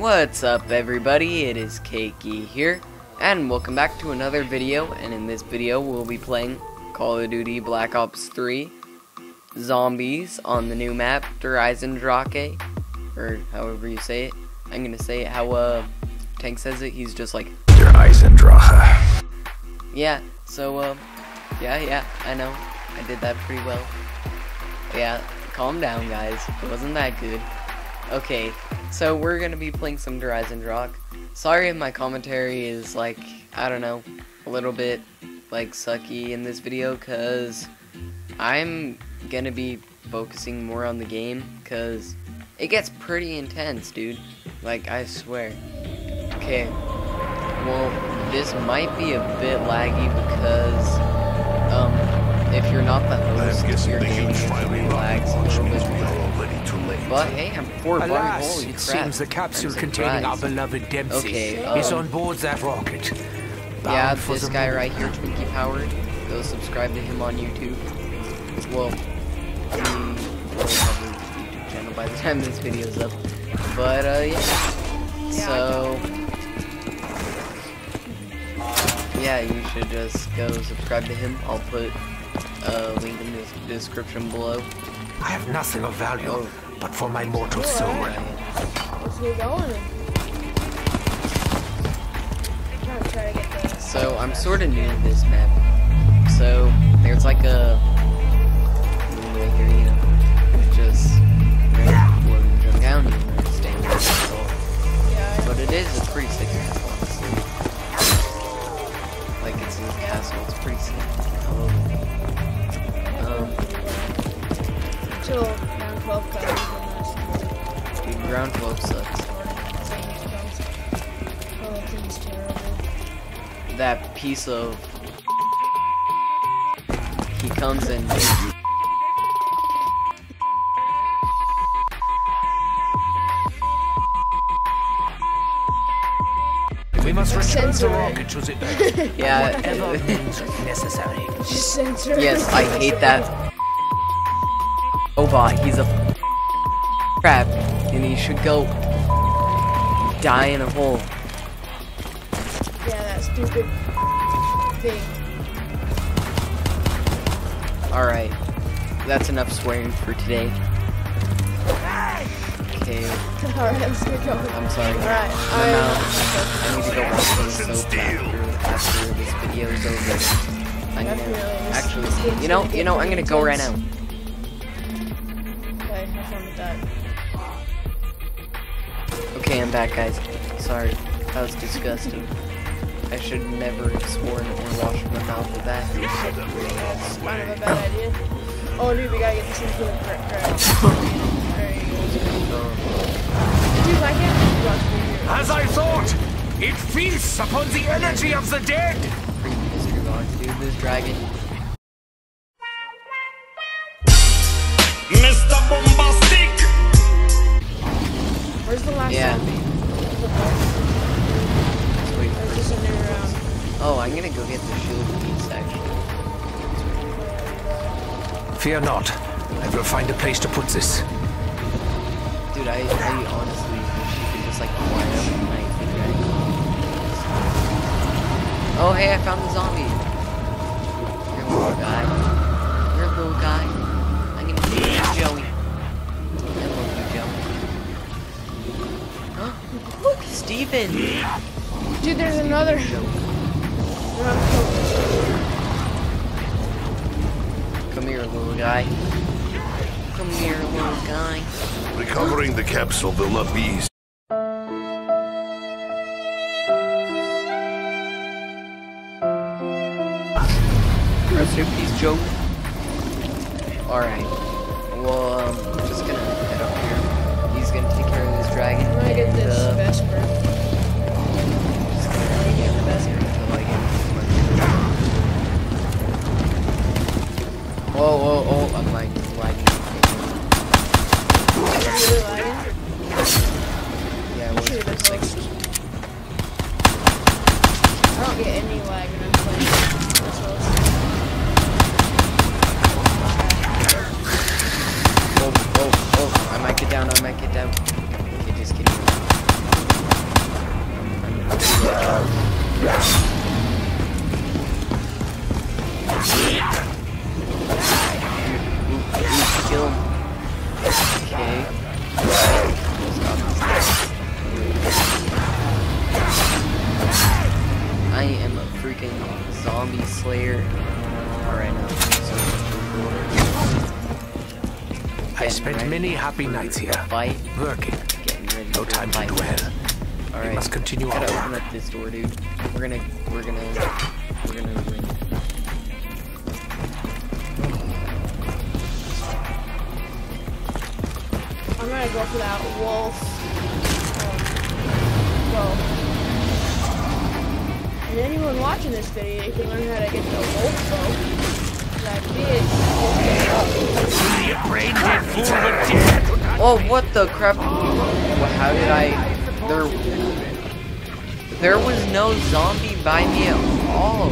What's up everybody, it is Cakey here, and welcome back to another video, and in this video we'll be playing Call of Duty Black Ops 3 Zombies on the new map, Der Drake, or however you say it. I'm gonna say it how uh, Tank says it, he's just like, Der Eisendrache. Yeah, so, uh, yeah, yeah, I know, I did that pretty well. Yeah, calm down guys, it wasn't that good. Okay, so we're gonna be playing some Der Eisendrache. Sorry if my commentary is like, I don't know, a little bit like sucky in this video, cause I'm gonna be focusing more on the game, cause it gets pretty intense, dude. Like, I swear. Okay, well, this might be a bit laggy because, um, if you're not the host, your game usually lags a little bit more. But hey, I'm poor bar. Alas, Holy it crap. seems the capsule containing our beloved Dempsey Okay, is um, on board that rocket. Bound Yeah, for this the guy moon. right here, Twinkie Powered. Go subscribe to him on YouTube. Well, he will have a YouTube channel by the time this video's up. But uh, yeah. So yeah, you should just go subscribe to him. I'll put a link in the description below. I have nothing of value, Oh. but for my mortal soul. Let's get going. I'm trying to try to get. So I'm sort of new to this map. So there's like a piece of he comes in. We must return the Censor it. rocket should it Yeah. whatever means necessary. Just censor. Yes, I hate that. Obot, he's a crap, and he should go die in a hole. Thing. Alright, that's enough swearing for today. Okay, Alright, let's get going. I'm sorry. Alright, I'm I. out. I need to go wash some soap after, after this video is over. I'm gonna Definitely, this- this actually, you know, you know, I'm gonna go right now. Okay, have fun with that. Okay, I'm back, guys. Sorry, that was disgusting. I should never have sworn or washed my mouth with that. That's kind of a bad idea. Oh, dude, we gotta get this into the correct track. There you go. Dude, I can't watch video. As I thought, it feasts upon the energy of the dead. Freak Mr. Box, dude, this dragon. The shield actually. Fear not. I will find a place to put this. Dude, I, I honestly wish you could just, like, fly up and knife the dragon. Oh, hey, I found the zombie. You're a little guy. You're a little guy. I'm gonna feed you, Joey. I love you, Joey. Look, Steven! Dude, there's another. Come here, little guy. Come here, little guy. Recovering the capsule will not be easy. Rest in peace, Joe. Alright. Well, um, I'm just gonna head up here. He's gonna take care of this dragon. I'm gonna get and, this uh, を nights here, fight. working. Getting ready No time to dwell. Alright. must continue our Gotta work. open up this door, dude. We're gonna, we're gonna, we're gonna win. I'm gonna go for that wolf. Um, well, and anyone watching this video, you can learn how to get the wolf bow. 'Cause I did. The brain dead fool would dare to touch Oh, what the crap? How did I? There, there was no zombie by me at all.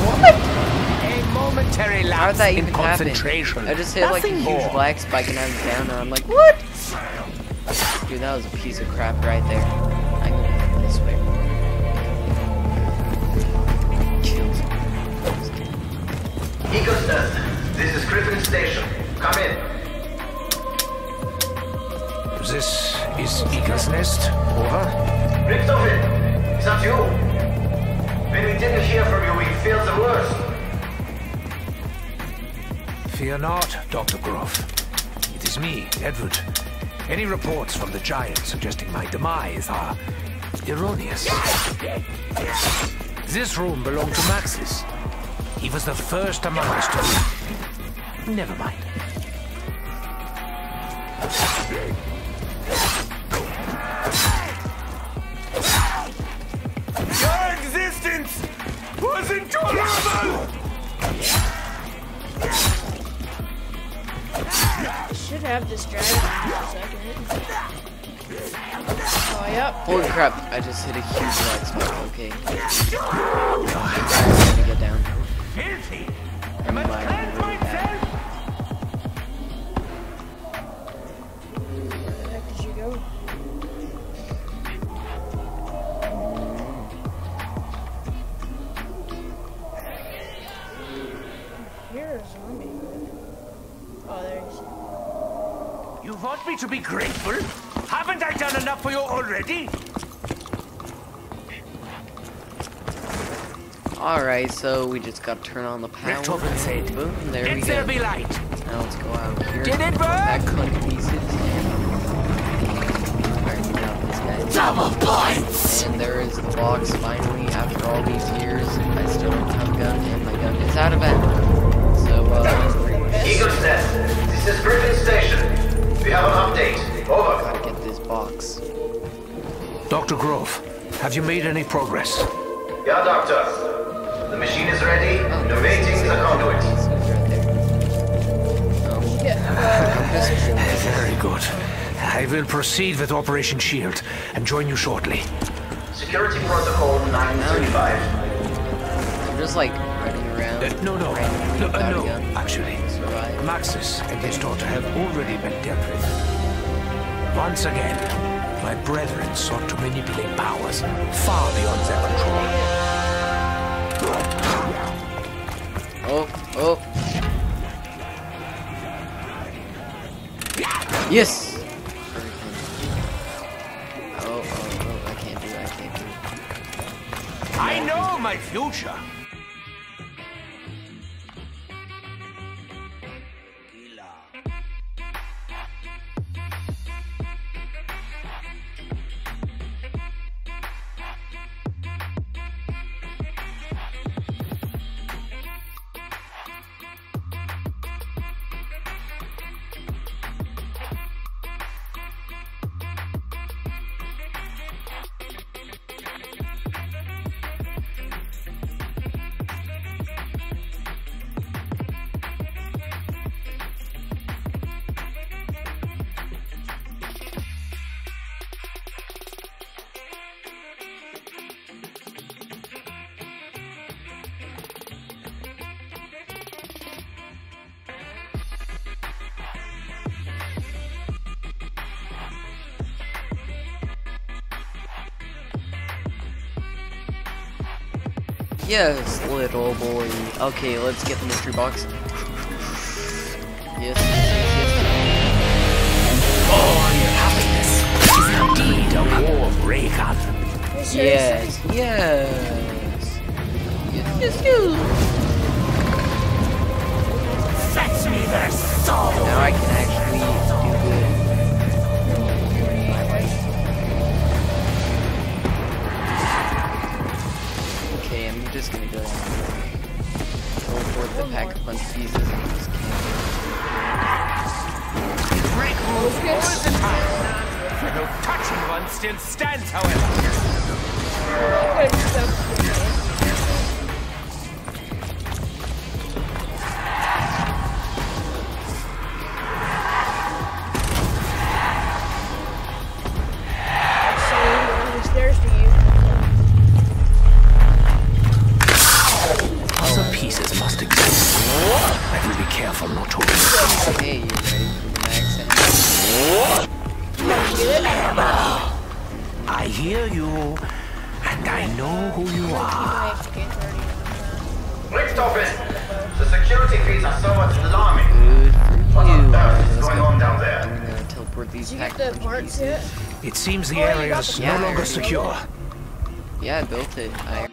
What? A momentary How did lapse that even happen? I just hit like a huge more. black spike and I was down and I'm like, what? Dude, that was a piece of crap right there. I'm going this way. Kills. Eagles Nest, this is Griffin Station. Come in. This is Eagle's Nest. Over. Richtofen, is that you? When we didn't hear from you, we feared the worst. Fear not, Dr. Groph. It is me, Edward. Any reports from the Giant suggesting my demise are erroneous. This room belonged to Maxis. He was the first among us to... Never mind. Crap, I just hit a huge light spot, Okay. I'm gonna get down. Where did you go? A. You want me to be grateful? Haven't I done enough for you already? So we just got to turn on the power. Beethoven said, Boom, there we Let go. there be light. Now let's go out here. Did it work? That cunt pieces. Alright, we got this guy. Double points! And there is the box finally, after all these years. I still don't have a gun, and my gun is out of ammo. So, uh, Eagles Nest, this is Griffin Station. We have an update. Over. gotta get this box. Dr. Groph, have you made any progress? Yeah, Doctor. The machine is ready. Oh, Innovating the conduit. He's right there. Um, Yeah. I'm just Very good. I will proceed with Operation Shield and join you shortly. Security Protocol 935. I'm just like running around. Uh, no, no, randomly no, uh, no, actually. Survive. Maxis and his daughter have already been dealt with. Once again, my brethren sought to manipulate powers far beyond their control. Oh, oh. Yes! Yes, little boy. Okay, let's get the mystery box. yes, yes, yes. Oh, your happiness is indeed a war breakup. Yes, yes, yes. Yes, yes, yes. Fetch me their soul! Now I can actually. good. Go the pack punch pieces and just can't. Break rules the time. No touching one still stands, however. It seems the area is no longer secure. Yeah, I built it. I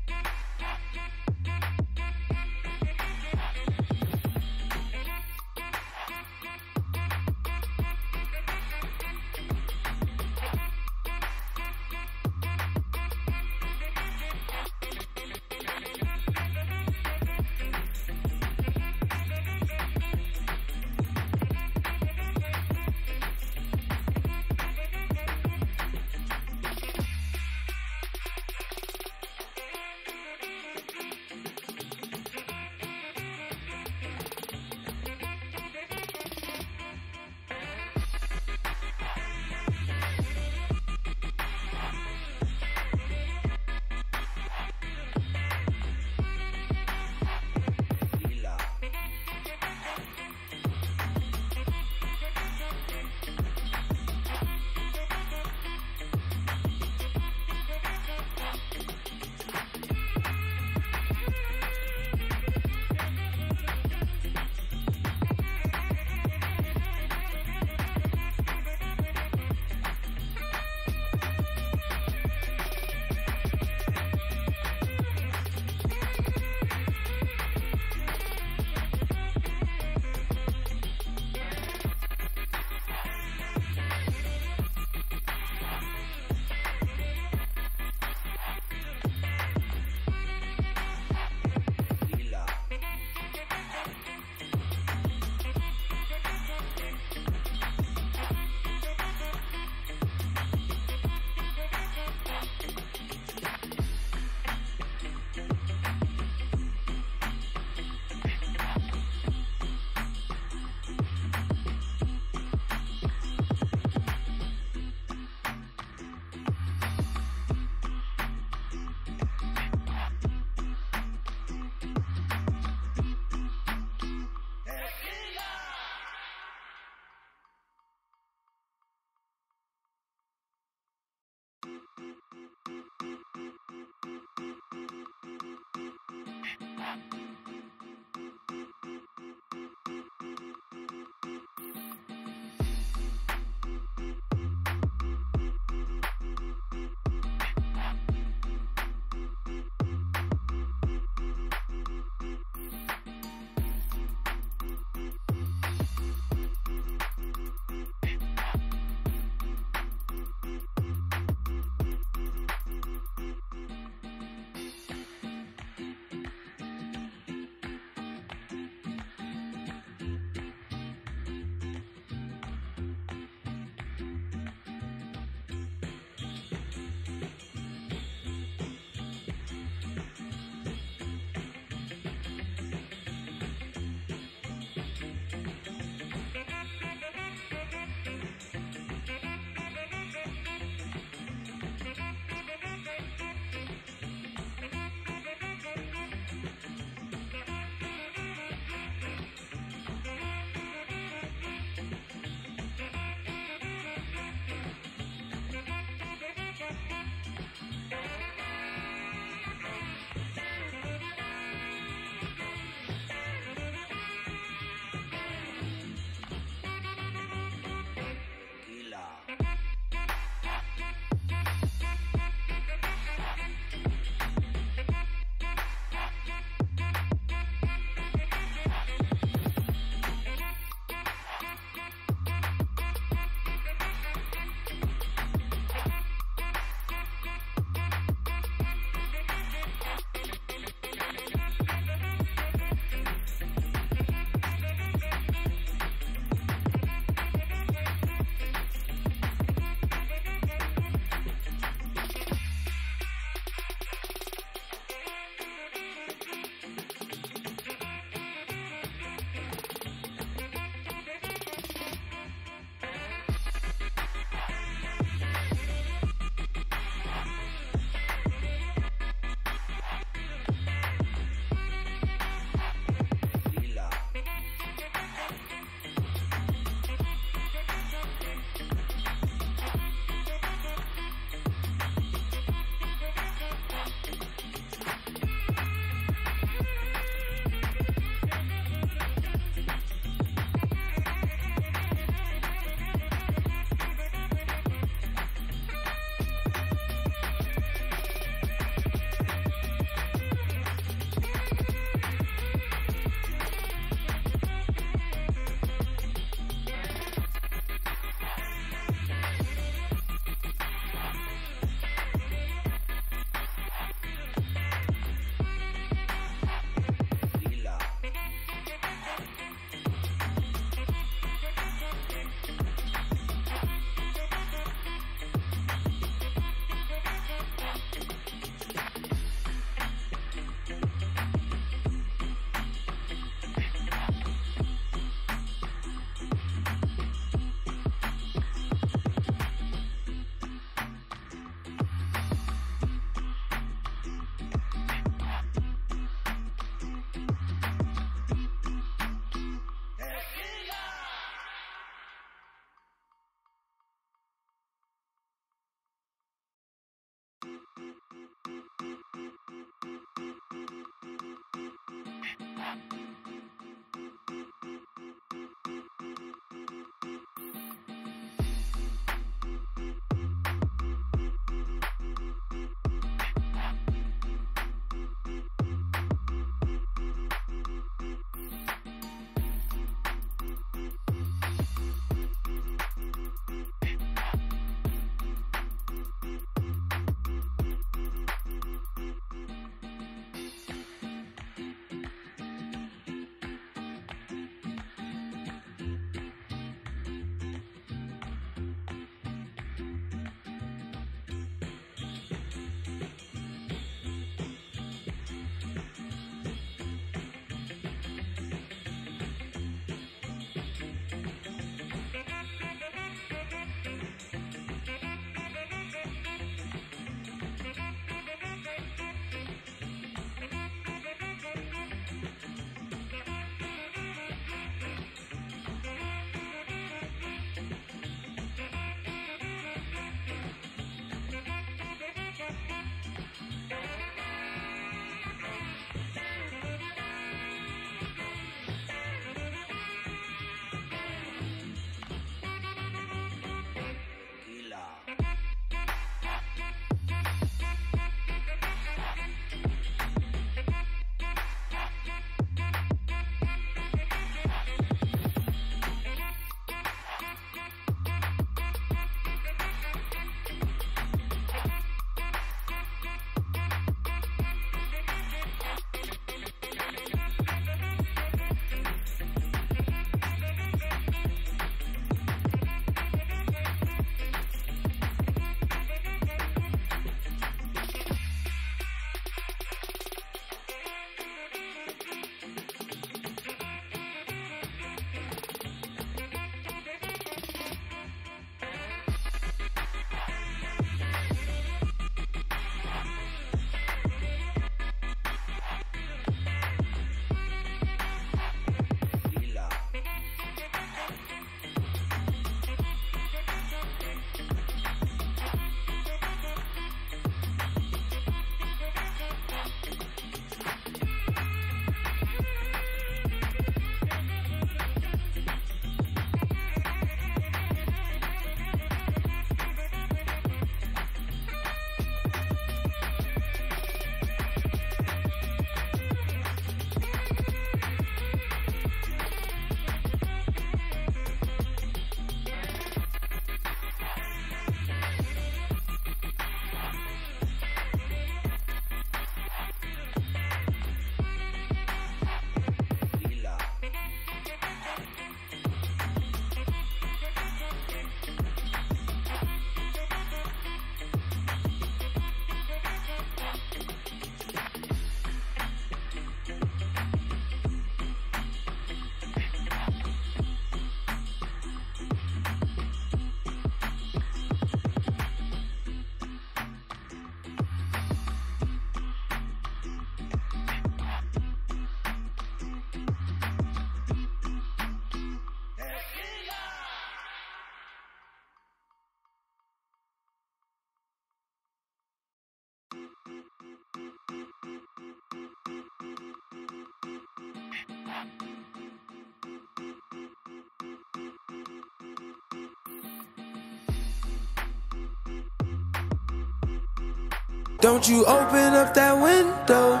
Don't you open up that window.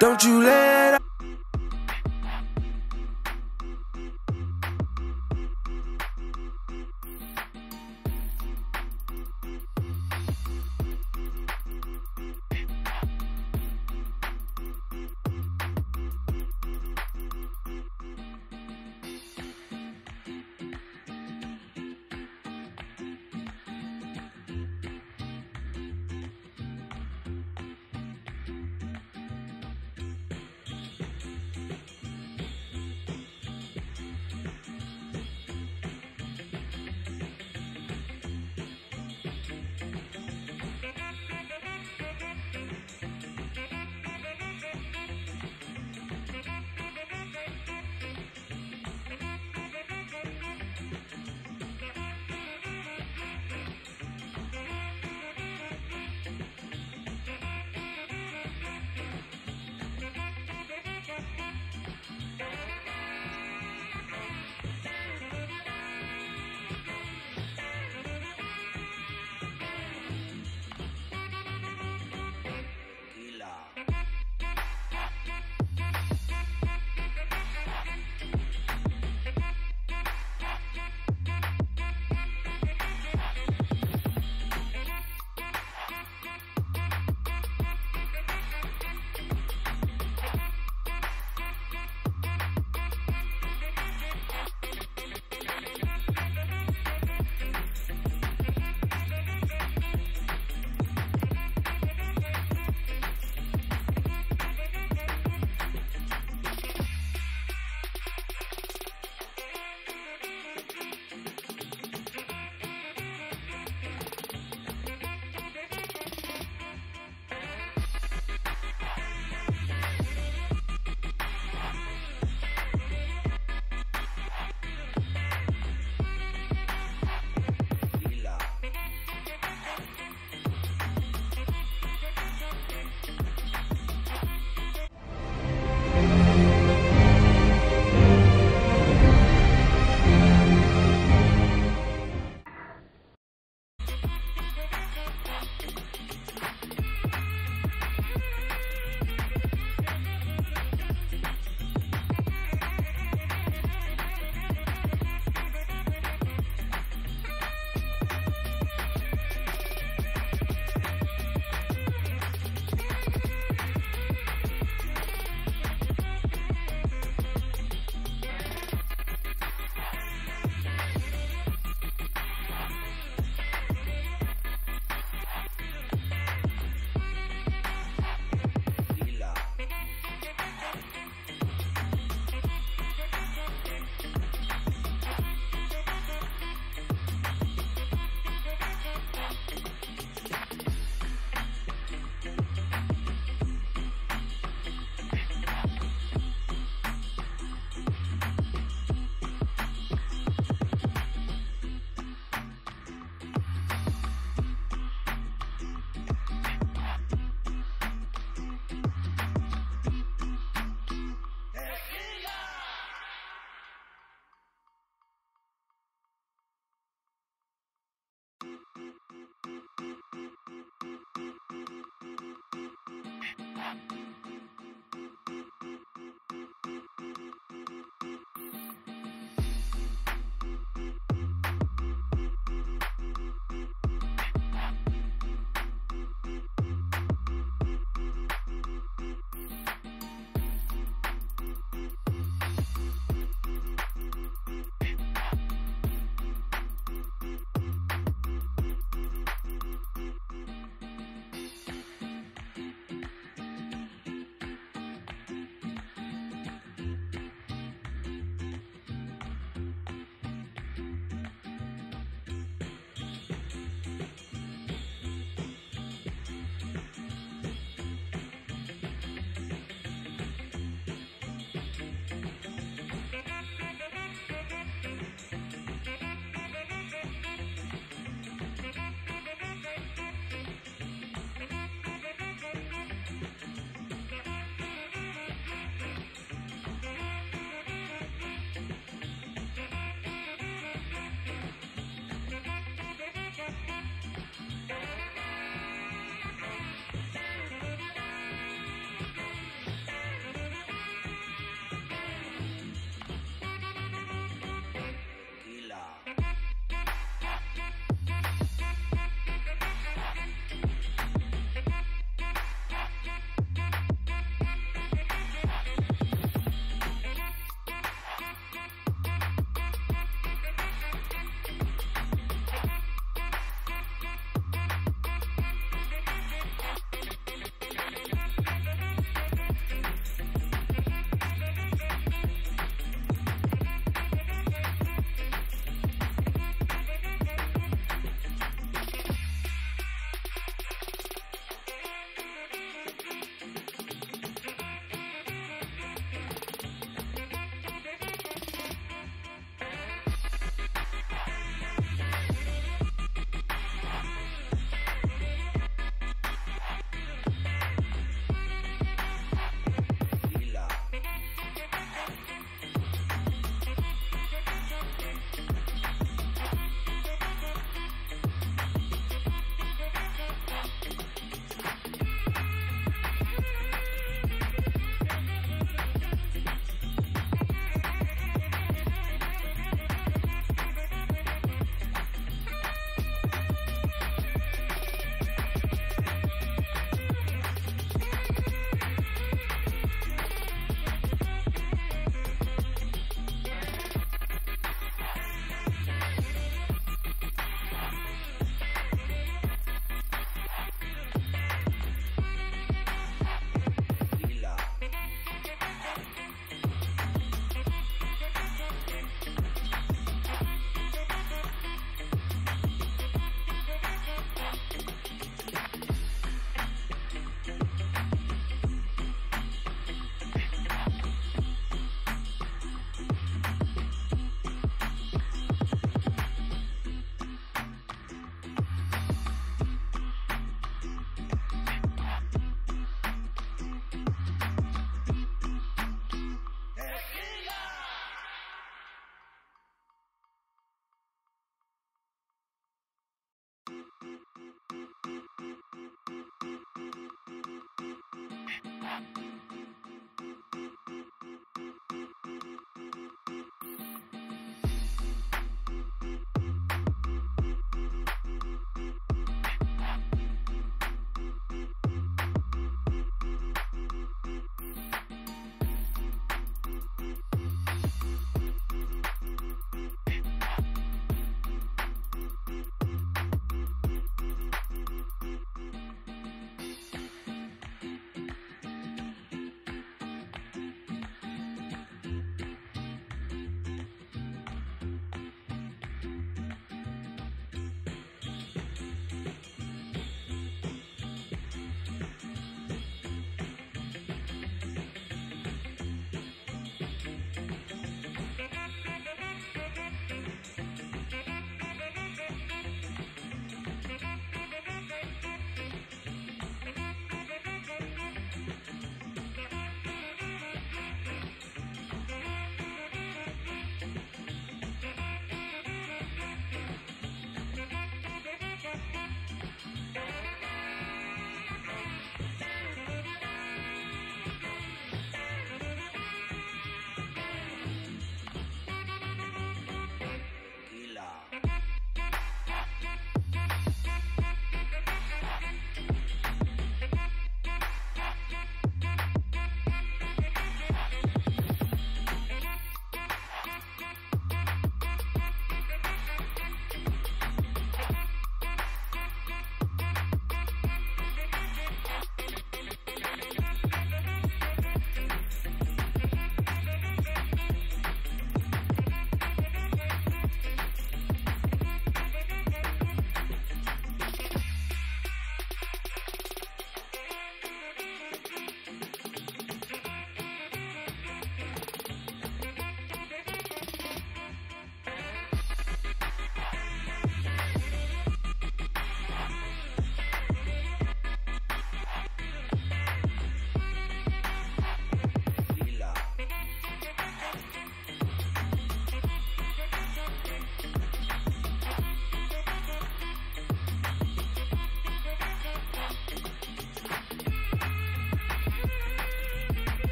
Don't you let